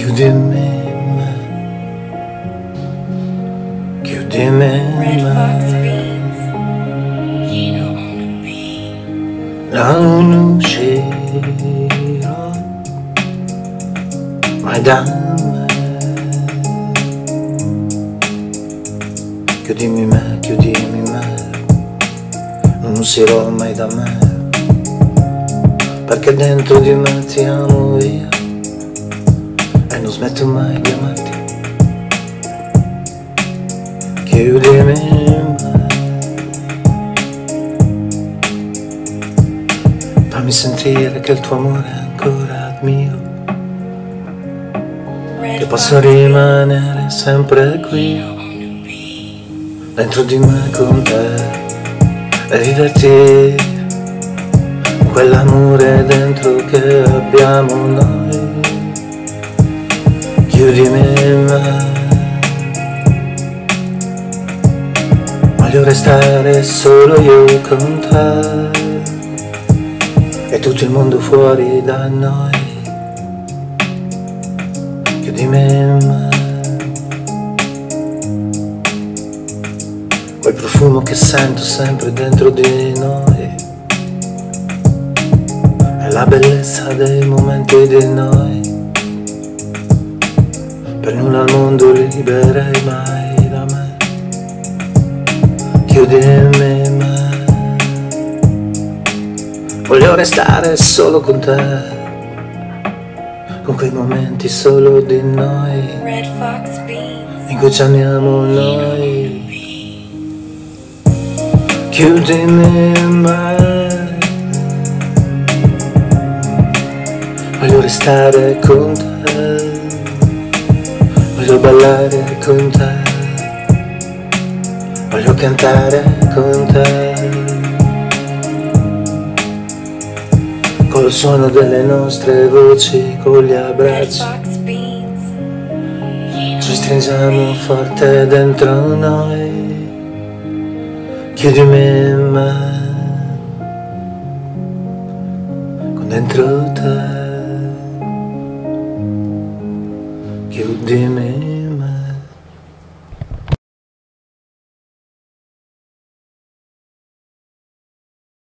Chiudimi in me, me, Beats. non uscirò mai da me. Chiudimi me, chiudimi me, non uscirò mai da me, perché dentro di me ti amo io non smetto mai di amarti. Chiudimi me, fammi sentire che il tuo amore è ancora mio, che posso rimanere sempre qui, dentro di me con te, e viverti. Quell'amore dentro che abbiamo noi. Restare solo io con te e tutto il mondo fuori da noi. Chiudimi in me. Quel profumo che sento sempre dentro di noi. È la bellezza dei momenti di noi. Per nulla al mondo liberei mai Voglio restare solo con te. Con quei momenti solo di noi. In cui ci amiamo noi. Chiudimi in me. Voglio restare con te. Voglio ballare con te. Voglio cantare con te. Col suono delle nostre voci, con gli abbracci. Ci stringiamo forte dentro noi, chiudimi me, con dentro te, chiudimi